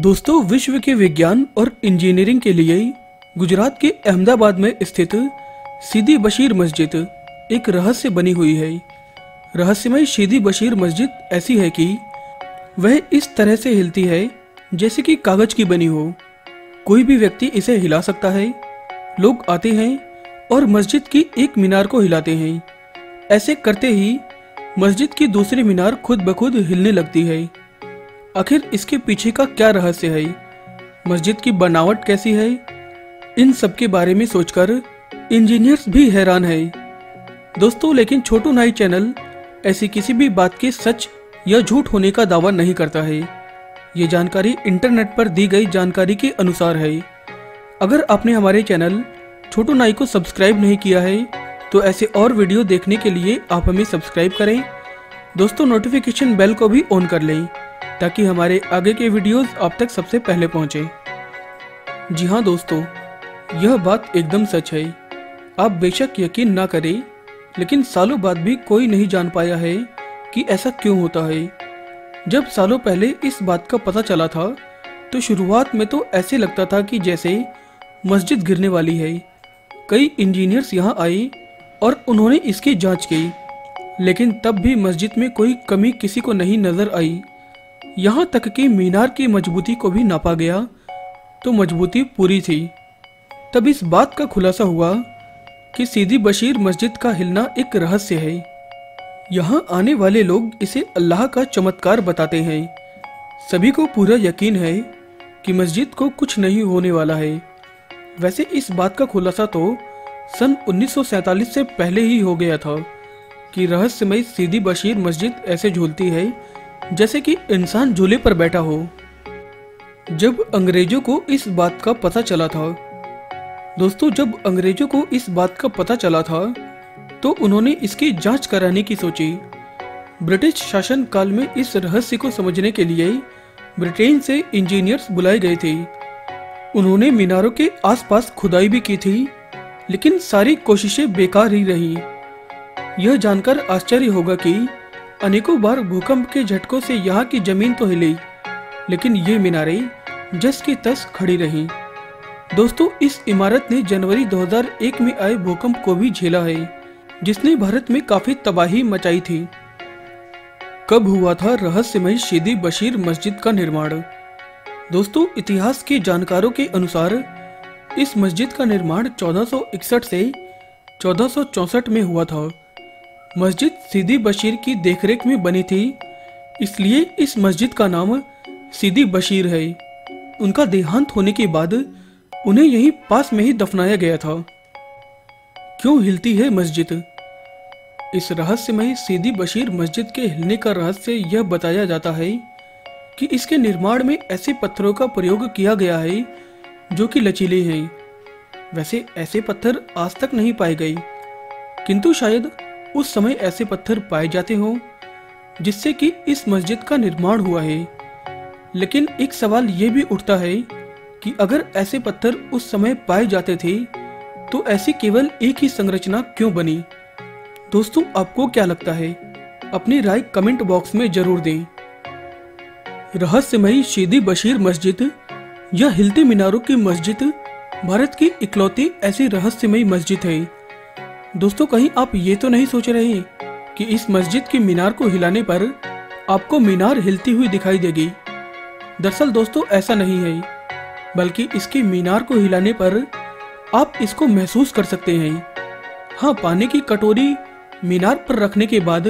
दोस्तों, विश्व के विज्ञान और इंजीनियरिंग के लिए गुजरात के अहमदाबाद में स्थित सीधी बशीर मस्जिद एक रहस्य बनी हुई है। रहस्यमय सीधी बशीर मस्जिद ऐसी है कि वह इस तरह से हिलती है, जैसे कि कागज़ की बनी हो। कोई भी व्यक्ति इसे हिला सकता है। लोग आते हैं और मस्जिद की एक मीनार को हिलाते हैं। ऐसे करते ही मस्जिद की दूसरी मीनार खुद ब खुद हिलने लगती है। आखिर इसके पीछे का क्या रहस्य है? मस्जिद की बनावट कैसी है? इन सब के बारे में सोचकर इंजीनियर्स भी हैरान है। दोस्तों, लेकिन छोटू नाई चैनल ऐसी किसी भी बात के सच या झूठ होने का दावा नहीं करता है। ये जानकारी इंटरनेट पर दी गई जानकारी के अनुसार है। अगर आपने हमारे चैनल छोटू नाई को सब्सक्राइब नहीं किया है तो ऐसे और वीडियो देखने के लिए आप हमें सब्सक्राइब करें। दोस्तों, नोटिफिकेशन बेल को भी ऑन कर लें। ताकि हमारे आगे के वीडियोस आप तक सबसे पहले पहुँचे। जी हाँ दोस्तों, यह बात एकदम सच है। आप बेशक यकीन ना करें, लेकिन सालों बाद भी कोई नहीं जान पाया है कि ऐसा क्यों होता है। जब सालों पहले इस बात का पता चला था तो शुरुआत में तो ऐसे लगता था कि जैसे मस्जिद गिरने वाली है। कई इंजीनियर्स यहाँ आए और उन्होंने इसकी जाँच की, लेकिन तब भी मस्जिद में कोई कमी किसी को नहीं नज़र आई। यहाँ तक कि मीनार की मजबूती को भी नापा गया तो मजबूती पूरी थी। तब इस बात का खुलासा हुआ कि सीधी बशीर मस्जिद का हिलना एक रहस्य है। यहाँ आने वाले लोग इसे अल्लाह का चमत्कार बताते हैं। सभी को पूरा यकीन है कि मस्जिद को कुछ नहीं होने वाला है। वैसे इस बात का खुलासा तो सन 1947 से पहले ही हो गया था कि रहस्यमय सीधी बशीर मस्जिद ऐसे झूलती है जैसे कि इंसान झूले पर बैठा हो। जब अंग्रेज़ों को इस बात का पता चला था, दोस्तों, जब अंग्रेज़ों को इस बात का पता चला था तो उन्होंने इसकी जाँच कराने की सोची। ब्रिटिश शासन काल में इस रहस्य को समझने के लिए ब्रिटेन से इंजीनियर्स बुलाए गए थे। उन्होंने मीनारों के आसपास खुदाई भी की थी, लेकिन सारी कोशिशें बेकार ही रही। यह जानकर आश्चर्य होगा कि अनेकों बार भूकंप के झटकों से यहाँ की ज़मीन तो हिली, लेकिन ये मीनारें जस की तस खड़ी रहीं। दोस्तों, इस इमारत ने जनवरी 2001 में आए भूकंप को भी झेला है, जिसने भारत में काफ़ी तबाही मचाई थी। कब हुआ था रहस्यमय शेदी बशीर मस्जिद का निर्माण? दोस्तों, इतिहास के जानकारों के अनुसार इस मस्जिद का निर्माण 1461 से चौदह में हुआ था। मस्जिद सीदी बशीर की देखरेख में बनी थी, इसलिए इस मस्जिद का नाम सीदी बशीर है। उनका देहांत होने के बाद उन्हें यहीं पास में ही दफनाया गया था। क्यों हिलती है मस्जिद? इस रहस्यमय सीदी बशीर मस्जिद के हिलने का रहस्य यह बताया जाता है कि इसके निर्माण में ऐसे पत्थरों का प्रयोग किया गया है, जो कि लचीले हैं। वैसे ऐसे पत्थर आज तक नहीं पाए गए, किंतु शायद उस समय ऐसे पत्थर पाए जाते हों, जिससे कि इस मस्जिद का निर्माण हुआ है। लेकिन एक सवाल ये भी उठता है कि अगर ऐसे पत्थर उस समय पाए जाते थे तो ऐसी केवल एक ही संरचना क्यों बनी? दोस्तों, आपको क्या लगता है? अपनी राय कमेंट बॉक्स में ज़रूर दें। रहस्यमयी शीदी बशीर मस्जिद या हिलती मीनारों की मस्जिद, भारत की इकलौती ऐसी रहस्यमयी मस्जिद है। दोस्तों, कहीं आप ये तो नहीं सोच रहे कि इस मस्जिद की मीनार को हिलाने पर आपको मीनार हिलती हुई दिखाई देगी? दरअसल दोस्तों, ऐसा नहीं है। बल्कि इसकी मीनार को हिलाने पर आप इसको महसूस कर सकते हैं। हाँ पानी की कटोरी मीनार पर रखने के बाद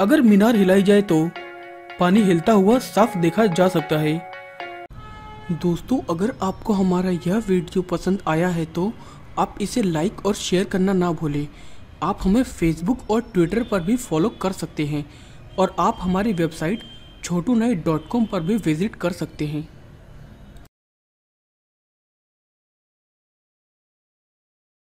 अगर मीनार हिलाई जाए तो पानी हिलता हुआ साफ़ देखा जा सकता है। दोस्तों, अगर आपको हमारा यह वीडियो पसंद आया है तो आप इसे लाइक और शेयर करना ना भूलें। आप हमें फेसबुक और ट्विटर पर भी फॉलो कर सकते हैं और आप हमारी वेबसाइट छोटू नई डॉट कॉम पर भी विज़िट कर सकते हैं।